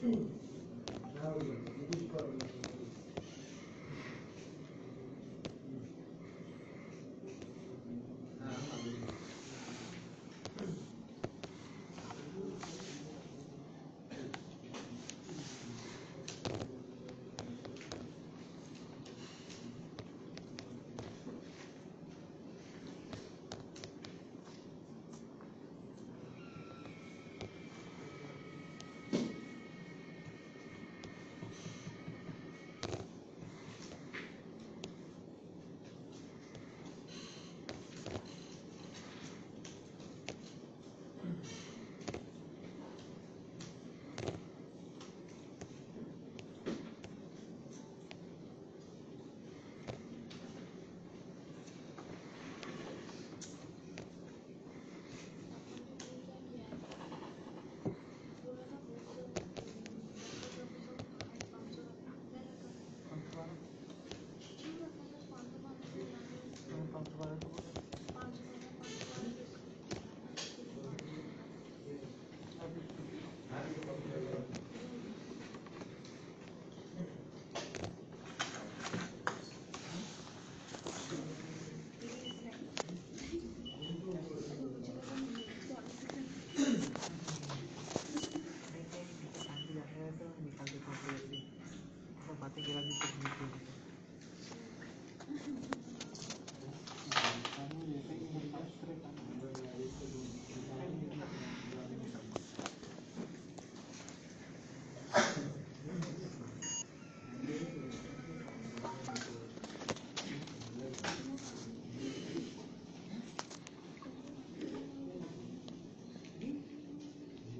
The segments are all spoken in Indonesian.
food.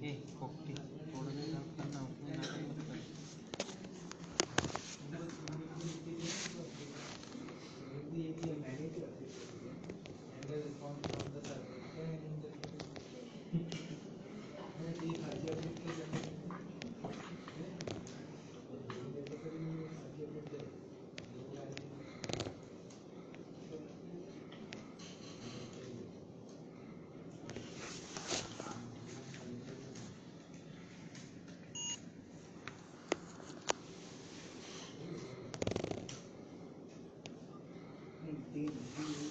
Eh, kopi. Amen.